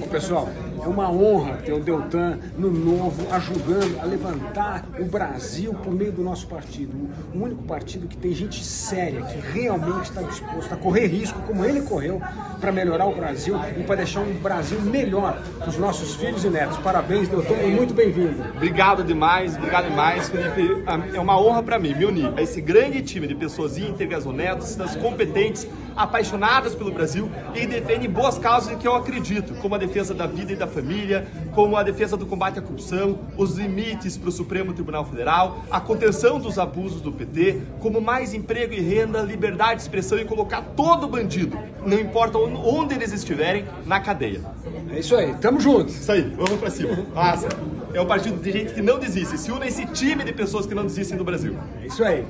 Bom, pessoal, é uma honra ter o Deltan no Novo ajudando a levantar o Brasil por meio do nosso partido. O único partido que tem gente séria, que realmente está disposto a correr risco, como ele correu, para melhorar o Brasil e para deixar um Brasil melhor para os nossos filhos e netos. Parabéns, Deltan, e muito bem-vindo. Obrigado demais, obrigado demais, Felipe. É uma honra para mim me unir a esse grande time de pessoas íntegras, honestas, competentes, apaixonadas pelo Brasil e defendem boas causas em que eu acredito, como a defesa da vida e da família, como a defesa do combate à corrupção, os limites para o Supremo Tribunal Federal, a contenção dos abusos do PT, como mais emprego e renda, liberdade de expressão e colocar todo bandido, não importa onde eles estiverem, na cadeia. É isso aí, tamo juntos. Isso aí, vamos pra cima. Nossa, é um partido de gente que não desiste, se une a esse time de pessoas que não desistem do Brasil. É isso aí.